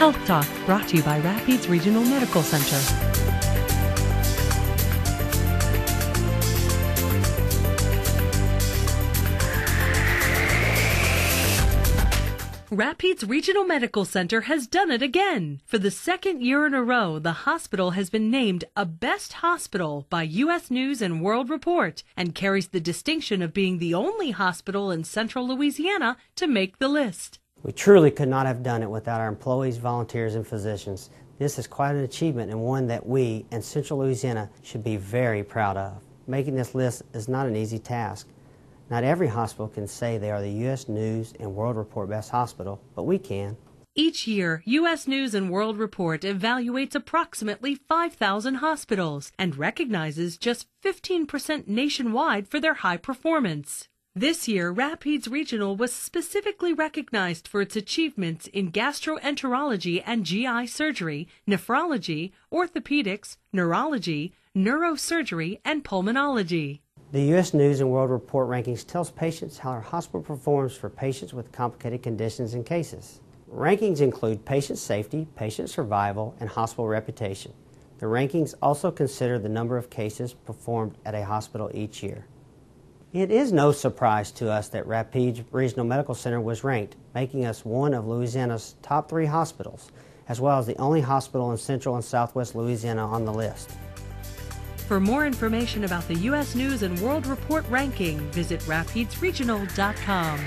Health Talk brought to you by Rapides Regional Medical Center. Rapides Regional Medical Center has done it again. For the second year in a row, the hospital has been named a best hospital by U.S. News and World Report and carries the distinction of being the only hospital in central Louisiana to make the list. We truly could not have done it without our employees, volunteers, and physicians. This is quite an achievement and one that we and Central Louisiana should be very proud of. Making this list is not an easy task. Not every hospital can say they are the U.S. News and World Report Best Hospital, but we can. Each year, U.S. News and World Report evaluates approximately 5,000 hospitals and recognizes just 15% nationwide for their high performance. This year, Rapides Regional was specifically recognized for its achievements in gastroenterology and GI surgery, nephrology, orthopedics, neurology, neurosurgery, and pulmonology. The U.S. News and World Report rankings tells patients how our hospital performs for patients with complicated conditions and cases. Rankings include patient safety, patient survival, and hospital reputation. The rankings also consider the number of cases performed at a hospital each year. It is no surprise to us that Rapides Regional Medical Center was ranked, making us one of Louisiana's top three hospitals, as well as the only hospital in central and southwest Louisiana on the list. For more information about the U.S. News and World Report ranking, visit rapidesregional.com.